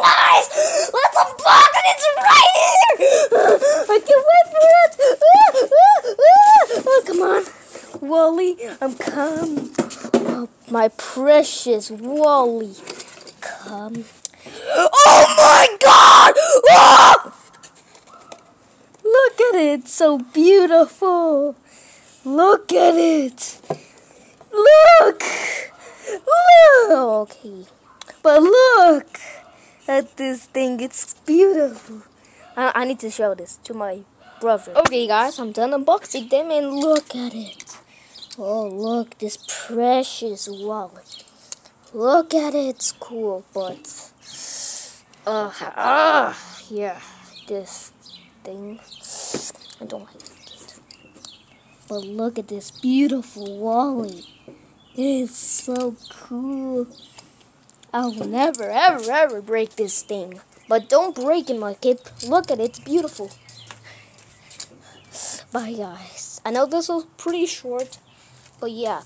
guys! Let's unbox it! It's right here! I can't wait for it! Oh, come on. Wall-E, I'm come. Oh, my precious Wall-E. Come. Oh my god! Ah! Look at it, so beautiful. Look at it. Look. Look. Okay. But look at this thing. It's beautiful. I, I need to show this to my brother. Okay, guys, I'm done unboxing them and look at it. Oh, look, this precious wallet. Look at it. It's cool, but... Uh, uh, yeah, this thing. I don't like it. But look at this beautiful wallet. It is so cool. I will never, ever, ever break this thing. But don't break it, my kid. Look at it. It's beautiful. Bye, guys. I know this was pretty short. But yeah.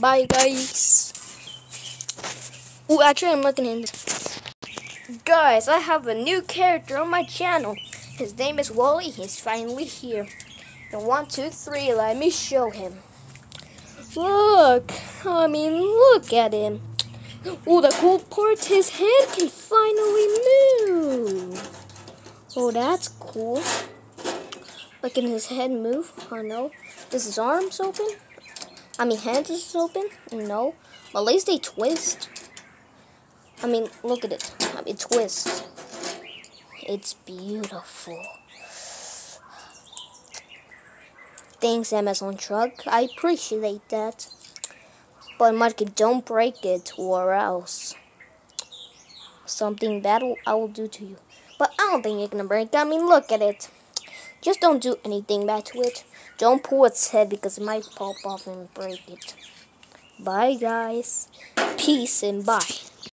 Bye, guys. Oh, actually, I'm looking in. Guys, I have a new character on my channel. His name is Wall-E. He's finally here. And one, two, three, let me show him. Look, I mean, look at him. Oh, the cool part, his head can finally move. Oh, that's cool. Like, can his head move? Oh, no. Is his arms open? I mean, hands is open? No. But At least they twist. I mean, look at it. I mean, twist. It's beautiful. Thanks, Amazon truck. I appreciate that. But don't break it or else something bad I will do to you. But I don't think you're gonna break. I mean, look at it. Just don't do anything bad to it. Don't pull its head because it might pop off and break it. Bye, guys. Peace and bye.